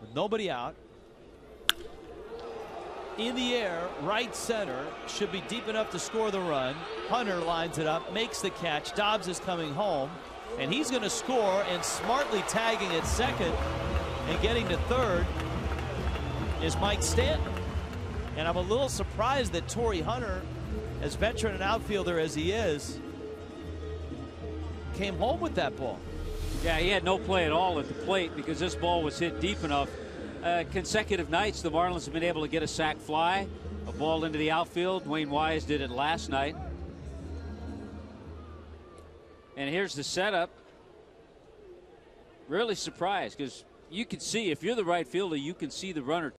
with nobody out. In the air, right center, should be deep enough to score the run. Hunter lines it up, makes the catch. Dobbs is coming home, and he's going to score and smartly tagging at second and getting to third is Mike Stanton. And I'm a little surprised that Torii Hunter, as veteran and outfielder as he is, came home with that ball. Yeah, he had no play at all at the plate because this ball was hit deep enough. Uh, consecutive nights, the Marlins have been able to get a sac fly, a ball into the outfield. Dewayne Wise did it last night. And here's the setup. Really surprised because you can see if you're the right fielder, you can see the runner